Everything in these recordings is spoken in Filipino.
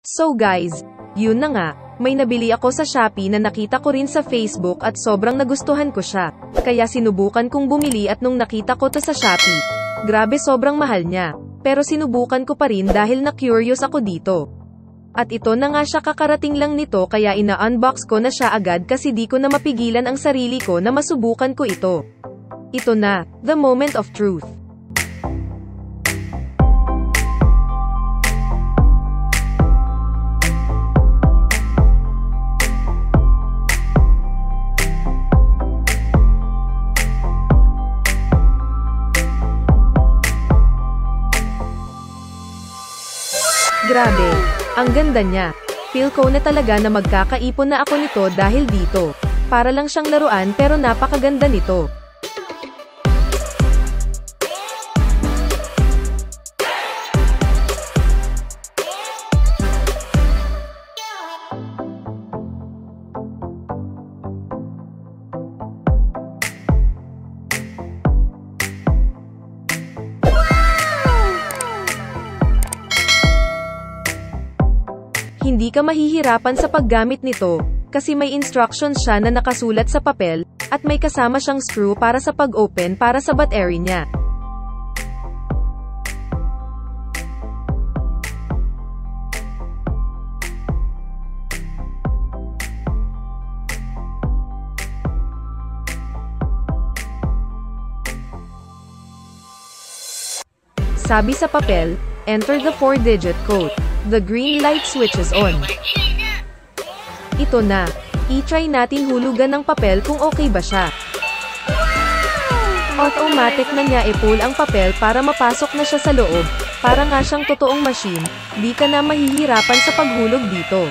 So guys, yun na nga, may nabili ako sa Shopee na nakita ko rin sa Facebook at sobrang nagustuhan ko siya. Kaya sinubukan kong bumili at nung nakita ko to sa Shopee, grabe sobrang mahal niya. Pero sinubukan ko pa rin dahil na-curious ako dito. At ito na nga siya kakarating lang nito kaya ina-unbox ko na siya agad kasi di ko na mapigilan ang sarili ko na masubukan ko ito. Ito na, the moment of truth. Grabe, ang ganda niya. Feel ko na talaga na magkakaipon na ako nito dahil dito. Para lang siyang laruan pero napakaganda nito. Hindi ka mahihirapan sa paggamit nito, kasi may instructions siya na nakasulat sa papel, at may kasama siyang screw para sa pag-open para sa battery niya. Sabi sa papel, enter the 4-digit code. The green light switches on. Ito na. I-try natin hulugan ng papel kung okay ba siya. Automatic na niya i-pull ang papel para mapasok na siya sa loob. Para nga siyang totoong machine, di ka na mahihirapan sa paghulog dito.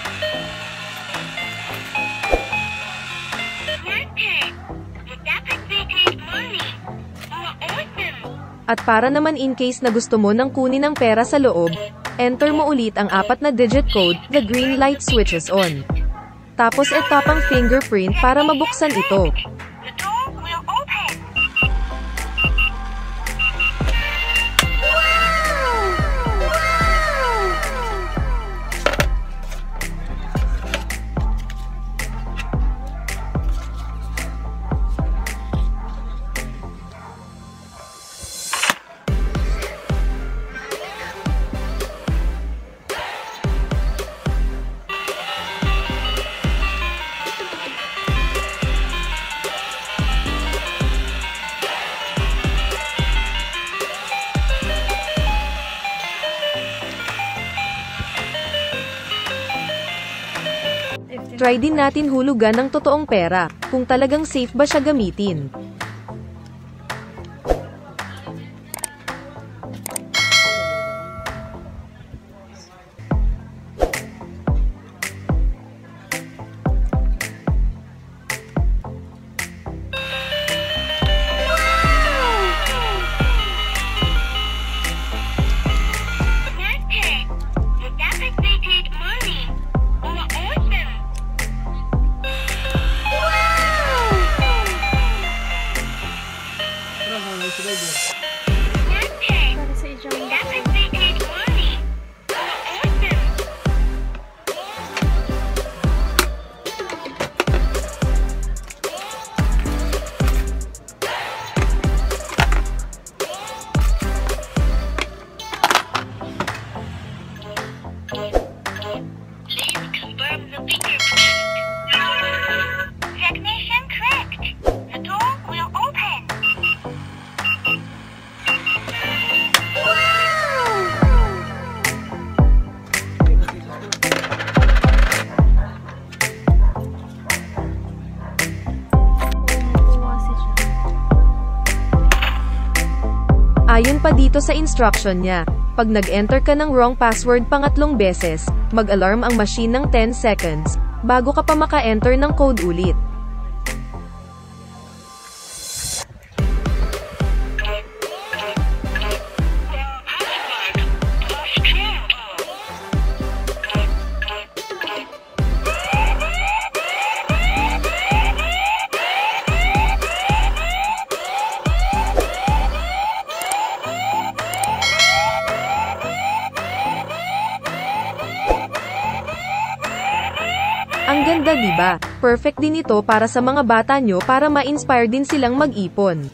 At para naman in case na gusto mo nang kunin ang pera sa loob, enter mo ulit ang apat na digit code, the green light switches on. Tapos itap ang fingerprint para mabuksan ito. Try din natin hulugan ng totoong pera, kung talagang safe ba siya gamitin. Ayon pa dito sa instruction niya, pag nag-enter ka ng wrong password pangatlong beses, mag-alarm ang machine ng 10 seconds, bago ka pa maka-enter ng code ulit. Ang ganda 'di ba? Perfect din ito para sa mga bata nyo para ma-inspire din silang mag-ipon.